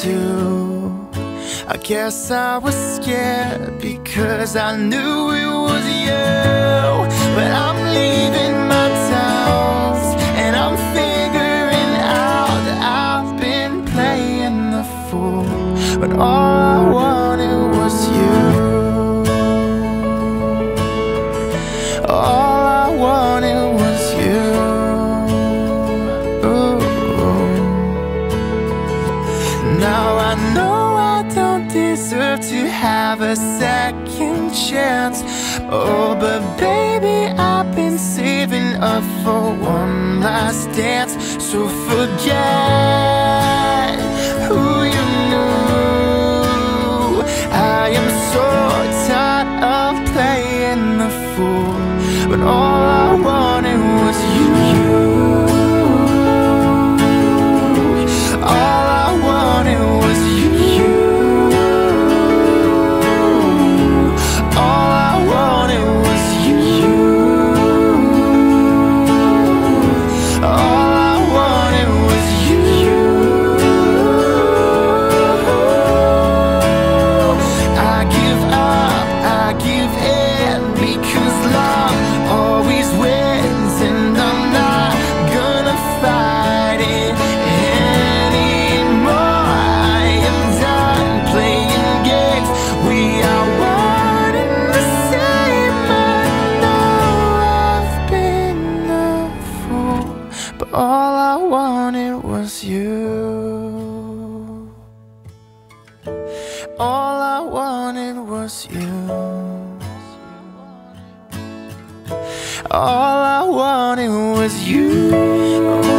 too. I guess I was scared because I knew it was you. But I'm leaving my doubts and I'm figuring out I've been playing the fool. But all I want. deserve to have a second chance. Oh, but baby, I've been saving up for one last dance. So forget All I wanted was you. All I wanted was you.